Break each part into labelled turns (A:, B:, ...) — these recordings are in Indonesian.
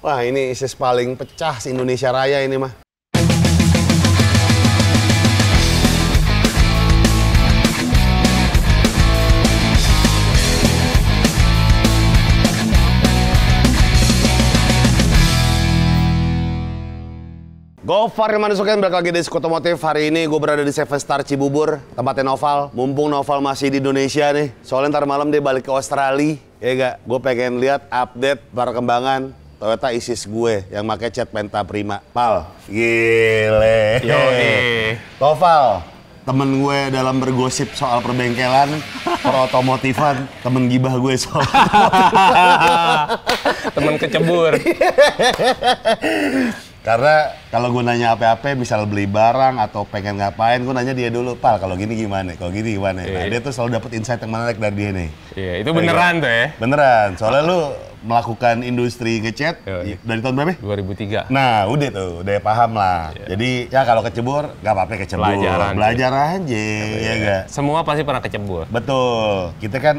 A: Wah ini ISIS paling pecah se Indonesia Raya ini mah. Gofar Hilman Suken balik lagi di Skotomotif Hari ini gue berada di Seven Star Cibubur Tempatnya Noval Mumpung Noval masih di Indonesia nih Soalnya ntar malam dia balik ke Australia Ya gak? Gue pengen lihat update perkembangan Toyota Isis gue yang pakai cat Penta Prima. Pal, gile.
B: Yoi.
A: Noval, temen gue dalam bergosip soal perbengkelan, perotomotifan, temen gibah gue soal
B: Temen kecebur.
A: Karena kalau gue nanya apa-apa, misal beli barang atau pengen ngapain, gue nanya dia dulu, Pal, kalau gini gimana? Kalau gini gimana? Nah,
B: Iya.
A: dia tuh selalu dapet insight yang menarik dari dia nih.
B: Iya, itu beneran tuh ya.
A: Beneran, soalnya lu melakukan industri ngecat
B: Yoi.
A: dari tahun berapa?
B: 2003.
A: Nah, udah tuh, udah paham lah. Jadi, ya kalau kecebur, nggak apa-apa kecebur.
B: Belajar aja.
A: Belajar aja, ya enggak?
B: Semua pasti pernah kecebur.
A: Betul. Kita kan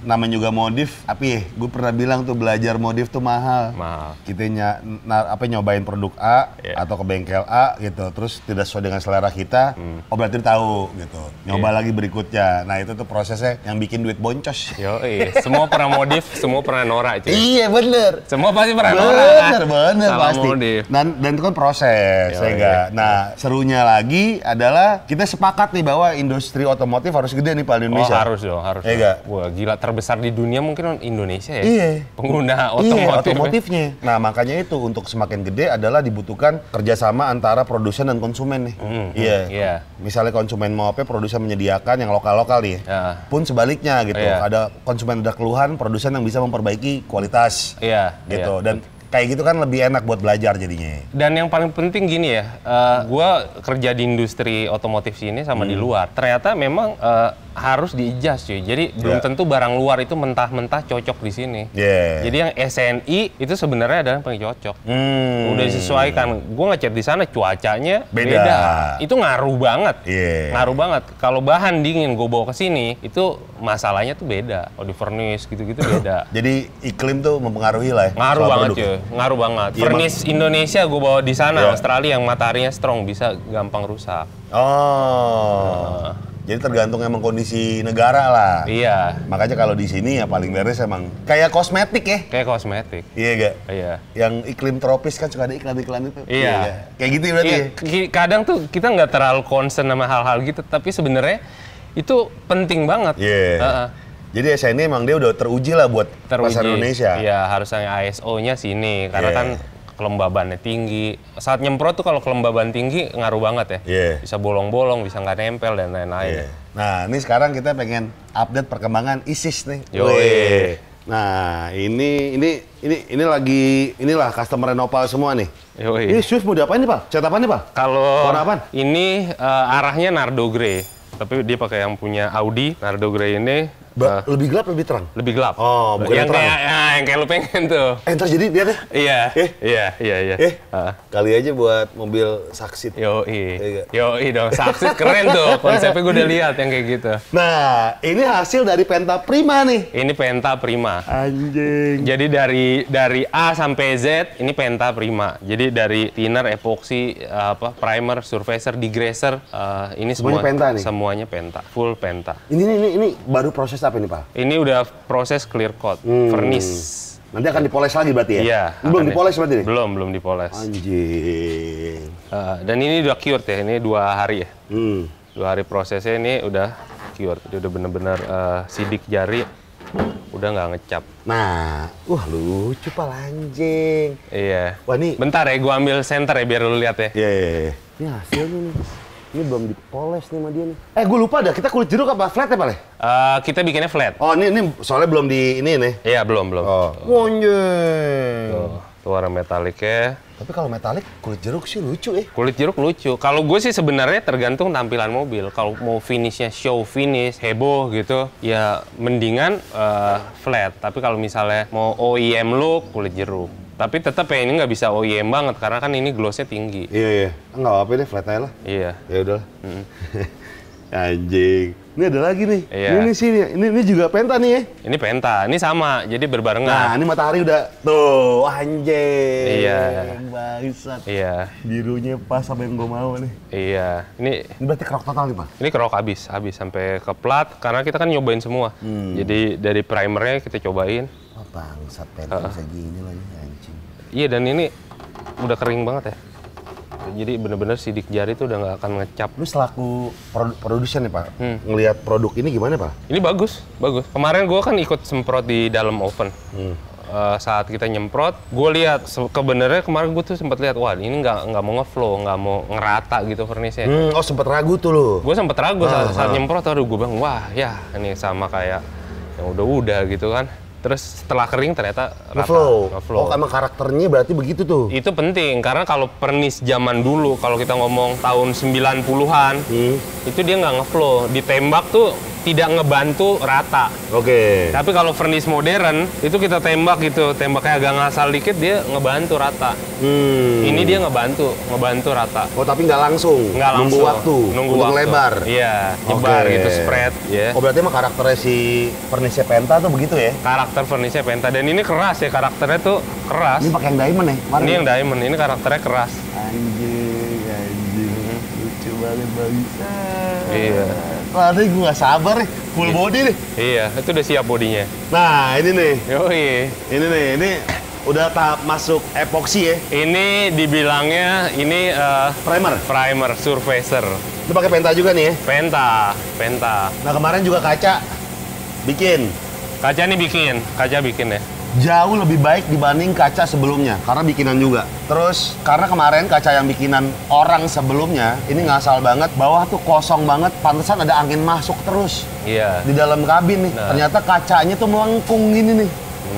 A: namanya juga modif, tapi ya, gue pernah bilang tuh belajar modif tuh mahal.
B: Mahal.
A: Kita ny- apa nyobain produk A
B: Iya.
A: atau ke bengkel A gitu, terus tidak sesuai dengan selera kita,
B: Hmm.
A: oh berarti tahu gitu. Nyoba
B: Iya.
A: lagi berikutnya. Nah, itu tuh prosesnya yang bikin duit boncos.
B: Yo, semua pernah modif, semua pernah norak cuy.
A: Iya, bener.
B: Semua pasti pernah norak.
A: Bener, bener
B: Salah
A: pasti.
B: modif.
A: Dan, dan itu kan proses,
B: Yo,
A: ya enggak? Nah, serunya lagi adalah kita sepakat nih bahwa industri otomotif harus gede nih Pak di
B: Oh
A: Indonesia.
B: harus dong, harus.
A: Iya?
B: Wah gila terbesar di dunia mungkin Indonesia ya.
A: Iya.
B: Pengguna
A: Iya,
B: otomotif.
A: otomotifnya. Nah, makanya itu untuk semakin gede adalah dibutuhkan kerjasama antara produsen dan konsumen nih.
B: Hmm,
A: Iya.
B: hmm, iya.
A: Misalnya konsumen mau apa, produsen menyediakan yang lokal-lokal nih.
B: Ya.
A: Pun sebaliknya gitu.
B: Iya.
A: Ada konsumen ada keluhan, produsen yang bisa memperbaiki kualitas.
B: Iya.
A: Gitu.
B: iya.
A: Dan kayak gitu kan lebih enak buat belajar jadinya.
B: Dan yang paling penting gini ya, eh, gua kerja di industri otomotif sini sama
A: Hmm.
B: di luar. Ternyata memang eh, harus diijas cuy. Jadi belum
A: Iya.
B: tentu barang luar itu mentah-mentah cocok di sini.
A: Iya.
B: Jadi yang SNI itu sebenarnya adalah yang paling cocok.
A: Hmm.
B: Udah disesuaikan. Gue ngechat di sana cuacanya
A: Beda.
B: beda. Itu ngaruh banget.
A: Iya.
B: Ngaruh banget. Kalau bahan dingin gue bawa ke sini, itu masalahnya tuh beda. Kalau di furnace gitu-gitu beda.
A: Jadi iklim tuh mempengaruhi lah ya.
B: Ngaruh banget
A: produk.
B: cuy, ngaruh banget.
A: Iya,
B: Furnace Indonesia gue bawa di sana,
A: Iya.
B: Australia yang mataharinya strong bisa gampang rusak.
A: Oh. Jadi tergantung emang kondisi negara lah.
B: Iya,
A: Makanya kalau di sini ya paling beres emang kayak kosmetik ya.
B: kayak kosmetik.
A: Iya gak?
B: Iya.
A: Yang iklim tropis kan suka ada iklan-iklan itu.
B: Iya.
A: nggak? Kayak gitu berarti
B: Iya,
A: ya?
B: kadang tuh kita nggak terlalu concern sama hal-hal gitu, tapi sebenarnya itu penting banget.
A: Iya.
B: Heeh.
A: Jadi SNI emang dia udah teruji lah buat
B: Teruji.
A: pasar Indonesia.
B: Iya, harusnya ISO-nya sini karena
A: Iya.
B: kan kelembabannya tinggi. Saat nyemprot tuh kalau kelembaban tinggi ngaruh banget ya.
A: Iya.
B: Bisa bolong-bolong, bisa nggak nempel dan lain-lain.
A: Iya. Nah, ini sekarang kita pengen update perkembangan ISIS nih. Wih. Nah, ini ini ini ini lagi inilah customer Renopal semua nih.
B: Yoi.
A: Ini Swift mau diapain nih, Pak? Cat apaan nih, Pak?
B: Kalau ini eh, arahnya Nardo Grey, tapi dia pakai yang punya Audi. Nardo Grey ini
A: Ba-
B: eh,
A: lebih gelap lebih terang.
B: lebih gelap.
A: Oh, bukan yang
B: yang
A: terang.
B: kayak ya, yang kayak lu pengen tuh.
A: Eh, ntar jadi lihat deh.
B: Iya,
A: Eh?
B: iya, iya, iya.
A: Eh, kali aja buat mobil saksit.
B: Yo
A: Iya.
B: Yo dong, saksit keren tuh. Konsepnya gue udah lihat yang kayak gitu.
A: Nah, ini hasil dari Penta Prima nih.
B: Ini Penta Prima.
A: Anjing.
B: Jadi dari dari A sampai Z ini Penta Prima. Jadi dari thinner, epoxy, apa primer, surfacer, degreaser, eh, ini
A: Semuanya
B: semua
A: Penta nih?
B: Semuanya Penta, full Penta.
A: Ini, ini ini ini baru proses apa nih, Pak?
B: Ini udah proses clear coat,
A: Hmm.
B: furnace.
A: Nanti akan dipoles lagi berarti ya?
B: Iya.
A: Ini belum dipoles berarti nih?
B: Belum, belum dipoles.
A: Anjing.
B: Eh, dan ini udah cured ya, ini dua hari ya.
A: Hmm.
B: Dua hari prosesnya ini udah cured. Dia udah bener-bener eh, sidik jari, udah nggak ngecap.
A: Nah, wah lucu pak anjing.
B: Iya.
A: Wah ini,
B: Bentar ya, gua ambil center ya biar lu lihat ya.
A: ya, ya, ya. Ini hasilnya nih. Ini belum dipoles nih sama dia nih. Eh, gue lupa dah. Kita kulit jeruk apa flat ya, Pak?
B: Eh, kita bikinnya flat.
A: Oh, ini, ini soalnya belum di ini nih.
B: Iya, belum, belum.
A: Oh. Anjing.
B: Tuh, tuh warna metaliknya.
A: Tapi kalau metalik, kulit jeruk sih lucu eh.
B: Kulit jeruk lucu. Kalau gue sih sebenarnya tergantung tampilan mobil. Kalau mau finishnya show finish, heboh gitu, ya mendingan eh, flat. Tapi kalau misalnya mau OEM look, kulit jeruk. Tapi tetap ya ini nggak bisa OEM banget karena kan ini glossnya tinggi.
A: Iya, iya. Enggak apa-apa deh, flat aja lah.
B: Iya.
A: Ya udah. Anjing. Ini ada lagi nih.
B: Iya.
A: Ini nih sini. Ini ini juga penta nih ya.
B: Ini penta, ini sama, jadi
A: Nah,
B: berbarengan.
A: ini matahari udah tuh anjing.
B: Iya.
A: Bangsat.
B: Iya,
A: Birunya pas sama yang gue mau nih.
B: iya. Ini
A: Ini berarti kerok total nih, Pak.
B: ini kerok habis, habis sampai ke plat karena kita kan nyobain semua.
A: Hmm.
B: Jadi dari primernya kita cobain.
A: Bangsat penta bisa gini lagi anjing.
B: Iya dan ini udah kering banget ya. Jadi bener-bener sidik jari tuh udah nggak akan ngecap.
A: Lu selaku produ- produsen nih, Pak.
B: Hmm.
A: Ngelihat produk ini gimana, Pak?
B: Ini bagus, bagus. Kemarin gua kan ikut semprot di dalam oven.
A: Hmm.
B: Eh, saat kita nyemprot, gue lihat kebenarannya kemarin gue tuh sempat lihat, wah ini nggak nggak mau ngeflow, nggak mau ngerata gitu vernisnya.
A: Hmm, oh sempet ragu tuh lu.
B: Gue sempet ragu
A: Ah,
B: saat, saat
A: ah.
B: nyemprot, aduh gue bilang, wah ya ini sama kayak yang udah-udah gitu kan. Terus setelah kering ternyata rata,
A: Ngeflow.
B: ngeflow.
A: Oh, emang karakternya berarti begitu tuh.
B: Itu penting karena kalau pernis zaman dulu, kalau kita ngomong tahun 90-an,
A: Hmm.
B: itu dia nggak ngeflow. Ditembak tuh tidak ngebantu rata.
A: Oke.
B: Tapi kalau vernis modern, itu kita tembak gitu, tembaknya agak ngasal dikit dia ngebantu rata.
A: Hmm.
B: Ini dia ngebantu, ngebantu rata.
A: Oh, tapi nggak langsung.
B: Nggak langsung.
A: Nunggu waktu.
B: Nunggu
A: untuk
B: waktu.
A: lebar.
B: Iya, nyebar
A: Oke.
B: gitu, spread. ya.
A: Oh, berarti emang karakternya si Pernisnya Penta tuh begitu ya?
B: Karakter vernisnya penta dan ini keras ya karakternya tuh keras.
A: Ini pakai yang diamond ya? Kemarin
B: Ini
A: ya?
B: yang diamond, ini karakternya keras.
A: Anjing, anjing. Lucu banget bangsa.
B: Iya.
A: Wah, ini gue gak sabar nih. Full body nih.
B: Iya, itu udah siap bodinya.
A: Nah, ini nih.
B: Yoi.
A: Ini nih, ini udah tahap masuk epoksi ya.
B: Ini dibilangnya ini eh,
A: Primer.
B: primer surfacer.
A: Ini pakai Penta juga nih ya.
B: Penta, penta.
A: Nah, kemarin juga kaca bikin.
B: Kaca nih bikin, kaca bikin ya.
A: Jauh lebih baik dibanding kaca sebelumnya karena bikinan juga. Terus karena kemarin kaca yang bikinan orang sebelumnya ini ngasal banget, bawah tuh kosong banget, pantesan ada angin masuk terus
B: Iya.
A: di dalam kabin nih.
B: Nah.
A: Ternyata kacanya tuh melengkung gini nih.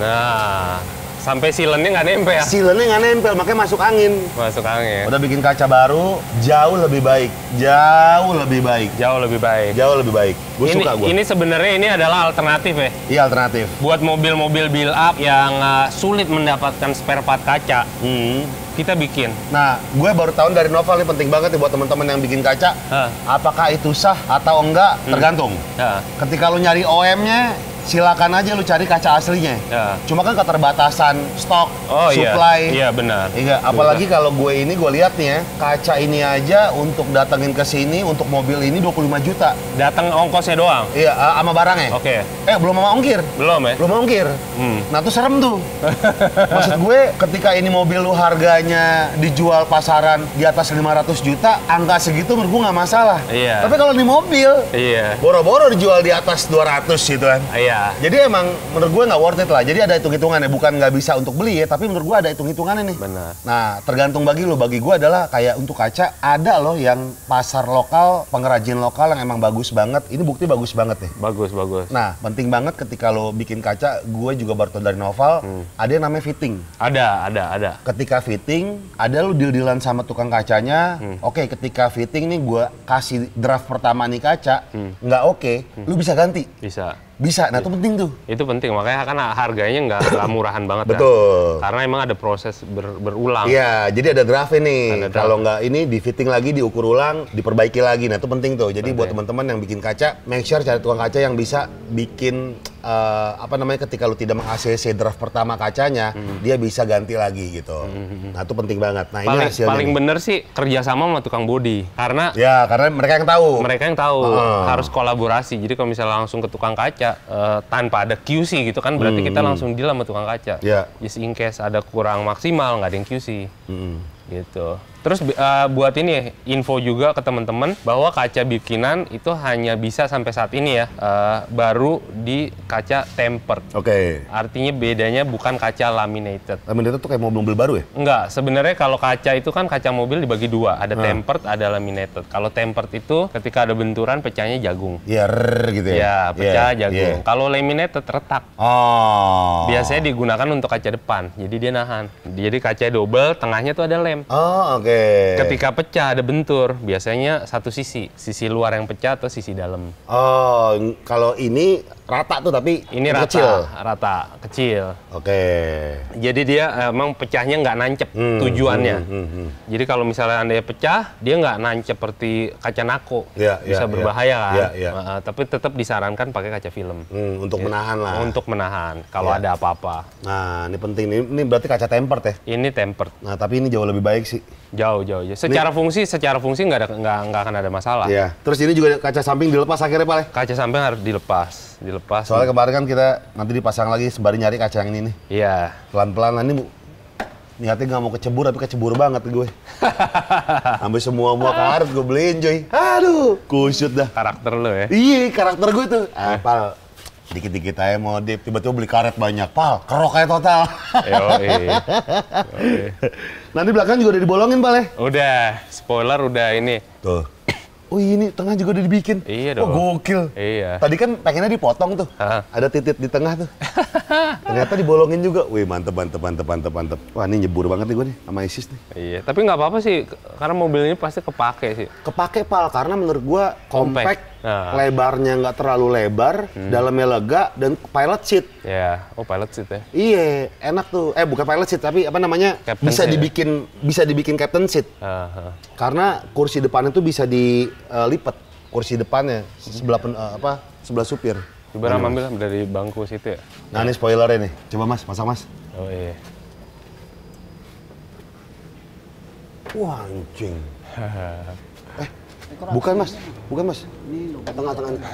B: Nah, sampai silennya nggak nempel.
A: Silennya nggak nempel, makanya masuk angin.
B: Masuk angin.
A: Udah bikin kaca baru, jauh lebih baik, jauh lebih baik,
B: Jauh lebih baik.
A: jauh lebih baik. Gue
B: ini,
A: suka gue.
B: ini sebenarnya ini adalah alternatif ya.
A: Iya alternatif.
B: Buat mobil-mobil build up yang uh, sulit mendapatkan spare part kaca,
A: Hmm.
B: kita bikin.
A: Nah, gue baru tahun dari Novel nih penting banget nih buat teman-teman yang bikin kaca.
B: Hah.
A: Apakah itu sah atau enggak?
B: Hmm.
A: Tergantung.
B: Ya,
A: Ketika lu nyari OM-nya, silakan aja lu cari kaca aslinya.
B: ya.
A: Cuma kan keterbatasan stok,
B: Oh iya,
A: supply.
B: iya benar.
A: Iya, apalagi kalau gue ini gue lihat nih ya, kaca ini aja untuk datengin ke sini untuk mobil ini 25 juta.
B: Datang ongkosnya doang.
A: Iya, sama barangnya.
B: Oke,
A: Eh, belum sama ongkir.
B: belum ya?
A: Belum ongkir.
B: Hmm.
A: Nah tuh serem tuh. Maksud gue ketika ini mobil lu harganya dijual pasaran di atas 500 juta, angka segitu menurut gue nggak masalah.
B: Iya.
A: Tapi kalau di mobil,
B: Iya.
A: boro-boro dijual di atas 200 gitu kan.
B: Iya.
A: Jadi emang menurut gue nggak worth it lah. Jadi ada hitung-hitungannya, bukan nggak bisa untuk beli ya, tapi menurut gue ada hitung-hitungannya nih.
B: Benar.
A: Nah, tergantung bagi lo. Bagi gue adalah kayak untuk kaca ada loh yang pasar lokal, pengrajin lokal yang emang bagus banget. Ini bukti bagus banget nih.
B: Bagus, bagus.
A: Nah, penting banget ketika lo bikin kaca, gue juga baru dari novel,
B: Hmm.
A: ada yang namanya fitting.
B: Ada, ada, ada.
A: Ketika fitting, ada lo deal-dealan sama tukang kacanya.
B: Hmm.
A: Oke, ketika fitting nih gue kasih draft pertama nih kaca,
B: Hmm.
A: nggak oke, lu bisa ganti.
B: Bisa.
A: Bisa, nah itu penting tuh.
B: Itu penting, makanya kan harganya nggak murahan banget ya.
A: Betul.
B: Karena emang ada proses ber- berulang.
A: Iya, jadi ada draft ini. Kalau nggak ini di fitting lagi, diukur ulang, diperbaiki lagi. Nah itu penting tuh. Jadi buat teman-teman yang bikin kaca, make sure cari tukang kaca yang bisa bikin eh, apa namanya ketika lu tidak meng-ACC draft pertama kacanya, dia bisa ganti lagi gitu. Nah itu penting banget. Nah ini
B: paling
A: hasilnya.
B: paling
A: nih.
B: bener sih kerjasama sama tukang body. Karena
A: Ya karena mereka yang tahu.
B: mereka yang tahu
A: Heeh.
B: harus kolaborasi. Jadi kalau misalnya langsung ke tukang kaca eh, tanpa ada QC gitu kan, berarti kita langsung deal sama tukang kaca.
A: Hmm. Ya.
B: Just in case ada kurang maksimal, nggak ada yang QC.
A: Hmm.
B: Gitu. Terus eh, buat ini info juga ke teman-teman bahwa kaca bikinan itu hanya bisa sampai saat ini ya eh, baru di kaca tempered.
A: Oke.
B: Artinya bedanya bukan kaca laminated.
A: Laminated tuh kayak mobil-mobil baru ya?
B: Enggak, sebenarnya kalau kaca itu kan kaca mobil dibagi dua, ada
A: Hmm.
B: tempered, ada laminated. Kalau tempered itu ketika ada benturan pecahnya jagung.
A: Iya, gitu ya?
B: Ya, pecah
A: Iya,
B: jagung.
A: iya.
B: Kalau laminated retak.
A: Oh.
B: Biasanya digunakan untuk kaca depan, jadi dia nahan. Jadi kaca double, tengahnya tuh ada lem.
A: Oh, oke.
B: Ketika pecah ada bentur, biasanya satu sisi, sisi luar yang pecah atau sisi dalam.
A: Oh, kalau ini rata tuh tapi
B: Ini rata,
A: kecil.
B: rata, kecil.
A: Oke.
B: Jadi dia emang pecahnya nggak nancep
A: Hmm,
B: tujuannya.
A: hmm, hmm, hmm.
B: Jadi kalau misalnya anda pecah, dia nggak nancep seperti kaca nako,
A: Iya,
B: bisa
A: iya,
B: berbahaya kan.
A: iya, iya.
B: Uh, tapi tetap disarankan pakai kaca film
A: Hmm, untuk menahan lah.
B: untuk menahan kalau
A: Iya.
B: ada apa-apa.
A: Nah, ini penting nih. Ini berarti kaca tempered ya.
B: Ini tempered,
A: Nah, tapi ini jauh lebih baik sih.
B: jauh jauh. jauh. Secara fungsi, secara fungsi nggak ada nggak nggak akan ada masalah.
A: Iya. Terus ini juga kaca samping dilepas akhirnya, Pak. ya?
B: Kaca samping harus dilepas, dilepas.
A: Soalnya kemarin kan kita nanti dipasang lagi sembari nyari kaca yang ini nih.
B: Iya.
A: Pelan-pelan ini bu- niatnya nggak mau kecebur tapi kecebur banget gue. Sampai semua mua karet gue beliin coy. Aduh, kusut dah.
B: Karakter lo ya.
A: Iya, karakter gue tuh. Ah, Pal, dikit-dikit aja modif, tiba-tiba beli karet banyak. Pal, kerok aja total.
B: Yoi.
A: Nanti belakang juga udah dibolongin, Pal ya?
B: Udah, spoiler udah ini.
A: Tuh. Oh ini tengah juga udah dibikin.
B: Iya
A: Oh
B: dong.
A: gokil.
B: Iya.
A: Tadi kan pengennya dipotong tuh.
B: Hah.
A: Ada titit di tengah tuh. Ternyata dibolongin juga. Wih mantep, mantep, mantep, mantep, mantep. Wah ini nyebur banget nih gue nih sama Isis nih.
B: Iya, tapi nggak apa-apa sih, karena mobil ini pasti kepake sih.
A: Kepake pal karena menurut gua
B: Compact.
A: compact,
B: Nah.
A: lebarnya nggak terlalu lebar, dalamnya lega dan pilot seat.
B: Ya, oh pilot seat ya.
A: Iya, enak tuh. Eh bukan pilot seat tapi apa namanya?
B: Captain
A: bisa
B: seat ya?
A: dibikin bisa dibikin captain seat.
B: Aha.
A: Karena kursi depannya tuh bisa dilipat. Kursi depannya sebelah pen- eh, apa? Sebelah supir.
B: Coba Ram ambil dari bangku situ ya.
A: Nah ini spoilernya nih. Coba mas, pasang mas.
B: Oh iya.
A: Wah anjing. bukan mas, bukan mas. Tengah-tengah.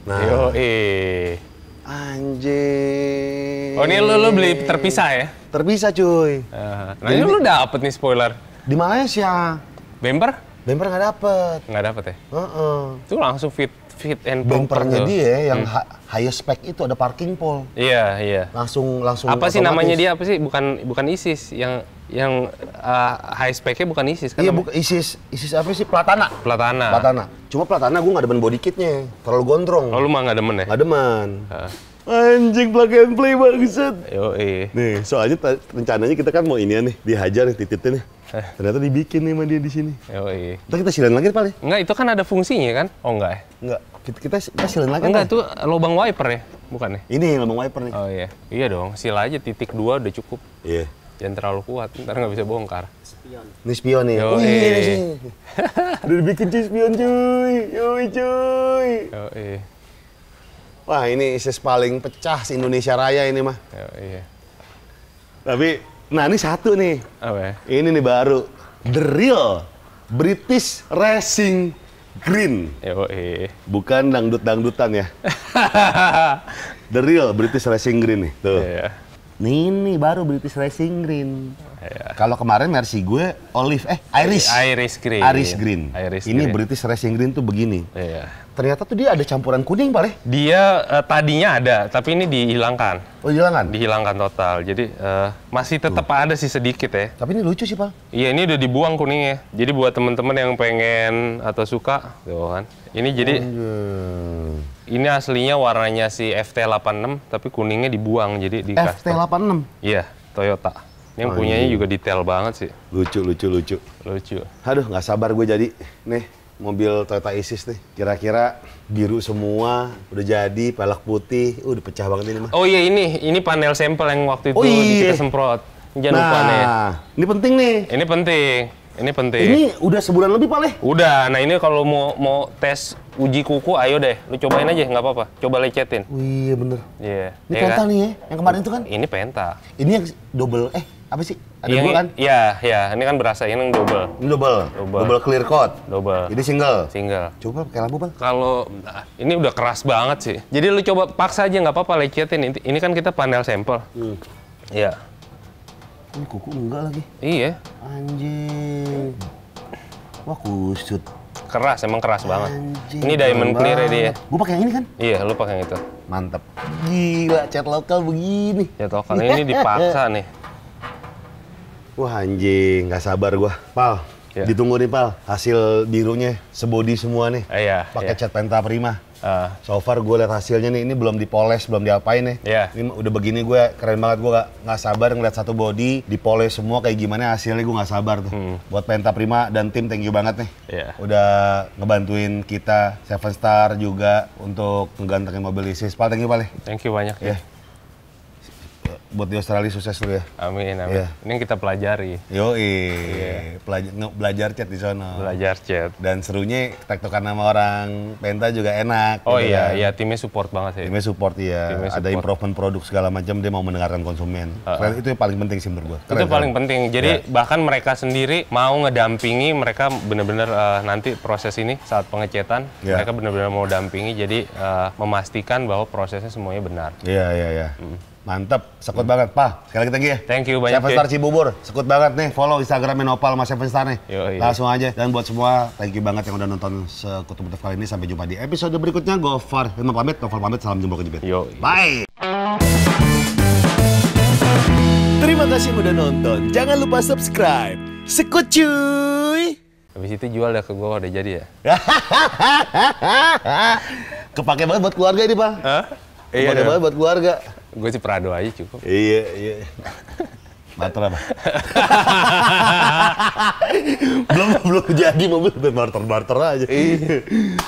A: Nah,
B: Yo, eh.
A: anjing.
B: Oh ini lu, lu beli terpisah ya?
A: Terpisah cuy.
B: Aha. Nah ini lu dapet nih spoiler.
A: Di Malaysia.
B: Bumper?
A: Bumper nggak dapet.
B: Nggak dapet ya?
A: Heeh.
B: Itu langsung fit fit and
A: Bumpernya
B: tuh.
A: dia yang ha- highest spec itu ada parking pole.
B: Iya, iya.
A: Langsung langsung.
B: Apa sih
A: otomatis.
B: namanya dia? Apa sih? Bukan bukan ISIS yang yang uh, high spec-nya bukan ISIS kan?
A: Iya, bukan ISIS, ISIS apa sih? Platana.
B: Platana.
A: Platana. Cuma Platana gue nggak demen body kitnya, terlalu gondrong.
B: Oh lu mah nggak demen ya?
A: Nggak demen.
B: Ah.
A: Anjing plug and play baguset.
B: Yo, eh.
A: Nih, soalnya rencananya kita kan mau ini nih, dihajar nih tititnya nih.
B: Eh.
A: Ternyata dibikin nih sama dia di sini.
B: Yo, eh.
A: Ntar kita silain lagi paling.
B: Enggak, itu kan ada fungsinya kan? Oh enggak ya?
A: Enggak, kita, kita, kita silain lagi.
B: Enggak, itu lubang wiper ya? Bukan ya?
A: Ini lubang wiper nih.
B: Oh iya. Iya dong, sila aja titik dua udah cukup.
A: Iya.
B: Jangan terlalu kuat, ntar nggak bisa bongkar.
A: Ini spion nih.
B: Yo,
A: Wih, ini sini. Udah dibikin cuy spion cuy. Yoi cuy.
B: Yo, eh.
A: Wah, ini ISIS paling pecah se Indonesia Raya ini mah.
B: Yo, iya.
A: Tapi, nah ini satu nih.
B: Apa ya?
A: Ini nih baru. The Real British Racing Green.
B: Yo, eh.
A: Bukan dangdut-dangdutan ya. The Real British Racing Green nih. Tuh.
B: Iya.
A: Nih, ini baru British Racing Green.
B: Iya.
A: Kalau kemarin versi gue olive, eh Irish.
B: Iris green.
A: Irish Green.
B: Iris
A: ini
B: green.
A: British Racing Green tuh begini.
B: Iya.
A: Ternyata tuh dia ada campuran kuning, Pak. Le.
B: Dia eh, tadinya ada, tapi ini dihilangkan.
A: Oh, jangan.
B: Dihilangkan total. Jadi eh, masih tetap ada sih sedikit ya.
A: Tapi ini lucu sih, Pak.
B: Iya ini udah dibuang kuningnya. Jadi buat temen-temen yang pengen atau suka, tuh kan. Ini jadi
A: Hmm.
B: ini aslinya warnanya si FT86 tapi kuningnya dibuang jadi di custom.
A: FT86.
B: Iya, Toyota. Yang
A: Oh,
B: punyanya
A: iya.
B: juga detail banget sih.
A: Lucu, lucu, lucu.
B: Lucu.
A: Aduh, nggak sabar gue jadi. Nih, mobil Toyota Isis nih. Kira-kira biru semua, udah jadi, pelek putih. Uh, udah pecah banget ini mah.
B: Oh iya ini, ini panel sampel yang waktu itu
A: Oh, iya.
B: kita semprot. Jangan lupa nih.
A: nah, ini penting nih.
B: Ini penting. Ini penting.
A: Ini udah sebulan lebih, Pak.
B: Udah, nah ini kalau mau mau tes uji kuku, ayo deh, lu cobain aja, nggak apa-apa. Coba lecetin.
A: Wih, iya bener.
B: Iya.
A: Ini
B: Iya
A: penta
B: kan?
A: nih ya, yang kemarin itu kan.
B: Ini penta.
A: Ini yang double, eh apa sih? Ada
B: Yang
A: dua kan?
B: Iya, iya. Ini kan berasa ini yang double,
A: Ini double,
B: Double.
A: double clear coat.
B: double,
A: Ini single.
B: single.
A: Coba pakai lampu, Bang.
B: Kalau ini udah keras banget sih. Jadi lu coba paksa aja nggak apa-apa lecetin. Ini- Ini kan kita panel sampel. Iya.
A: Ini kuku enggak lagi.
B: Iya.
A: Anjing. Wah, kusut.
B: Keras, emang keras banget.
A: Anjing.
B: Ini diamond clear ya dia.
A: Gue pakai yang ini kan?
B: Iya, lu pakai yang itu.
A: Mantep. Gila, cat lokal begini.
B: Ya toh, kalau ini dipaksa nih.
A: Wah anjing, nggak sabar gua. Pal,
B: Ya.
A: ditunggu nih Pal, hasil birunya sebody semua nih.
B: Ah, Iya,
A: Pakai
B: iya.
A: cat Penta Prima.
B: Ah.
A: So far gue lihat hasilnya nih, ini belum dipoles, belum diapain nih.
B: Iya.
A: Ini udah begini gue keren banget, gue gak, nggak sabar ngeliat satu body, dipoles semua kayak gimana hasilnya gue nggak sabar tuh. Buat Penta Prima dan tim thank you banget nih.
B: Hmm. Iya.
A: Udah ngebantuin kita, Seven Star juga untuk ngegantengin mobil isi. Pal, thank you Pal. ya.
B: Thank you banyak.
A: Iya. Buat di Australia sukses dulu ya.
B: Amin, amin.
A: Iya.
B: Ini yang kita pelajari,
A: Yo,
B: Iya.
A: belajar, belajar chat di sana.
B: belajar chat.
A: Dan serunya tektokan sama orang Penta juga enak.
B: Oh
A: gitu
B: iya,
A: kan.
B: iya timnya support banget sih.
A: Timnya support ya,
B: Timnya
A: ada
B: support.
A: improvement produk segala macam dia mau mendengarkan konsumen. Keren, itu yang paling penting sih menurut gua.
B: itu
A: Keren,
B: paling penting. Jadi bahkan mereka sendiri mau ngedampingi, mereka benar-benar eh, nanti proses ini saat pengecetan,
A: Iya.
B: mereka benar-benar mau dampingi. Jadi eh, memastikan bahwa prosesnya semuanya benar.
A: Iya iya iya. Mantap, sekut banget, Pak. Sekali lagi thank you ya.
B: Hmm. Thank you banyak,
A: Seven. Star Cibubur, sekut banget nih. Follow Instagramnya Nopal sama Seven Star nih.
B: Yoi.
A: Langsung aja. Dan buat semua, thank you banget yang udah nonton Sekutu Motif kali ini. Sampai jumpa di episode berikutnya. Gofar, Hilman pamit, Novel pamit, salam jumpa ke jepit.
B: Yoi.
A: Bye.
C: Terima kasih udah nonton. Jangan lupa subscribe. Sekut cuy.
B: Habis itu jual dah ke gua udah jadi ya.
A: Kepake banget buat keluarga ini, Pak.
B: Hah?
A: Kepake
B: Iya.
A: banget buat keluarga.
B: Gue sih Prado aja cukup.
A: Iya, iya. Barter apa? belum belum jadi mobil barter barter aja.